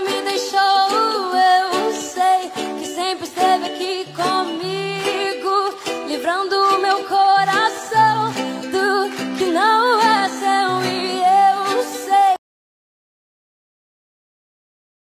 me deixou. Eu sei que sempre esteve aqui comigo, livrando